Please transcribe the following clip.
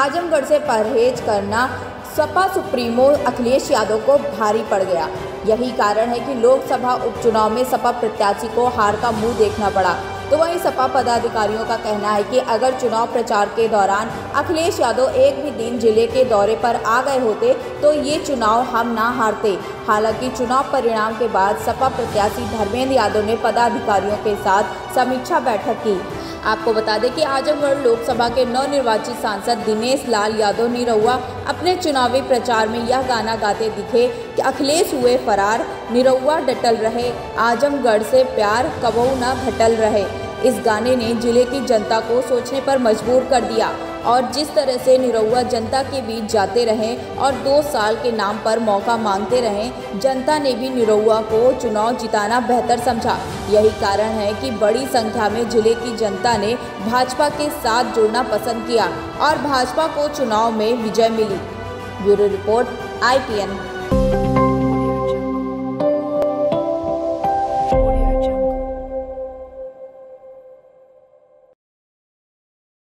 आजमगढ़ से परहेज करना सपा सुप्रीमो अखिलेश यादव को भारी पड़ गया। यही कारण है कि लोकसभा उपचुनाव में सपा प्रत्याशी को हार का मुँह देखना पड़ा। तो वहीं सपा पदाधिकारियों का कहना है कि अगर चुनाव प्रचार के दौरान अखिलेश यादव एक भी दिन ज़िले के दौरे पर आ गए होते तो ये चुनाव हम ना हारते। हालाँकि चुनाव परिणाम के बाद सपा प्रत्याशी धर्मेंद्र यादव ने पदाधिकारियों के साथ समीक्षा बैठक की। आपको बता दें कि आजमगढ़ लोकसभा के नवनिर्वाचित सांसद दिनेश लाल यादव निरहुआ अपने चुनावी प्रचार में यह गाना गाते दिखे कि अखिलेश हुए फरार, निरहुआ डटल रहे आजमगढ़ से प्यार कबो न भटल रहे। इस गाने ने ज़िले की जनता को सोचने पर मजबूर कर दिया। और जिस तरह से निरहुआ जनता के बीच जाते रहें और दो साल के नाम पर मौका मांगते रहें, जनता ने भी निरहुआ को चुनाव जिताना बेहतर समझा। यही कारण है कि बड़ी संख्या में ज़िले की जनता ने भाजपा के साथ जुड़ना पसंद किया और भाजपा को चुनाव में विजय मिली। Bureau report, IPN.